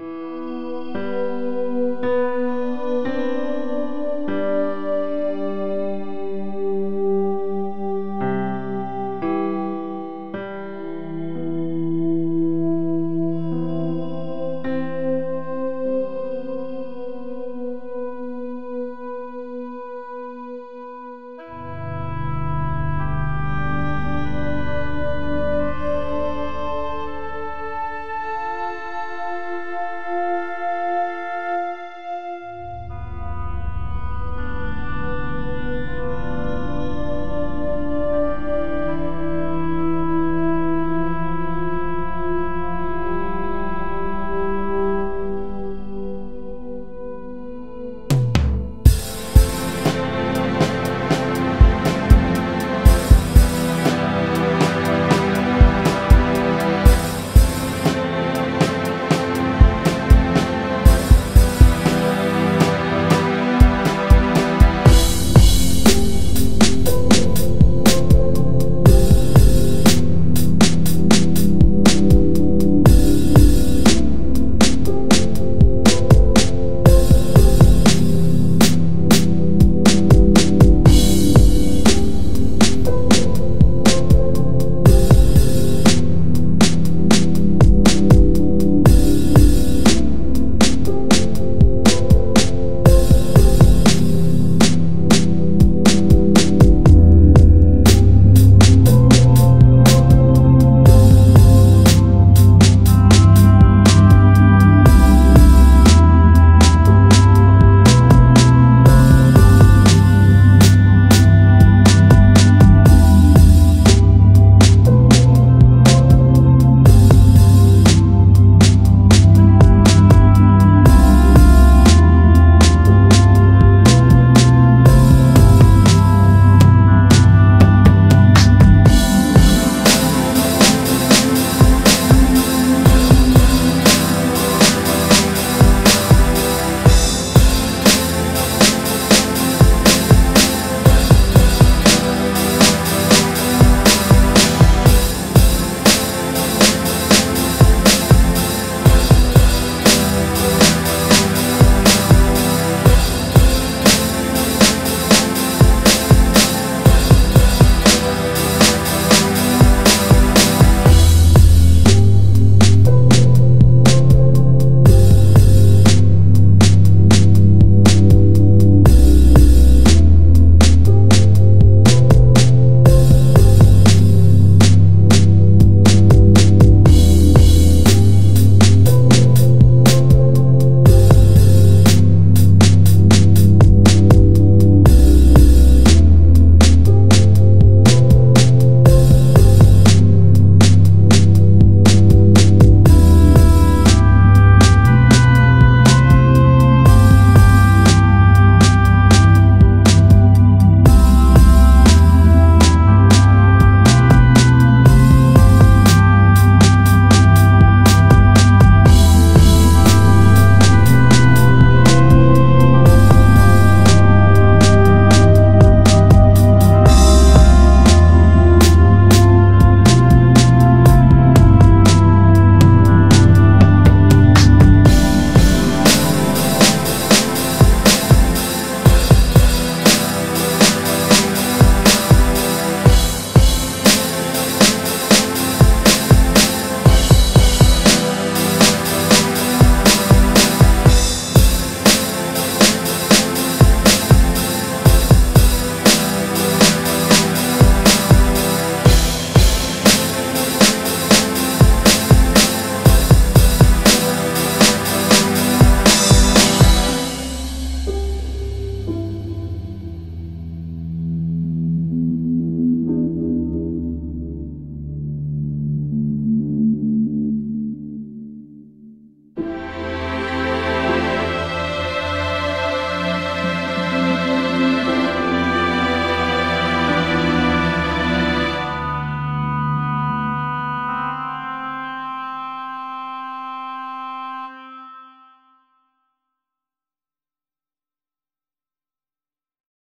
you.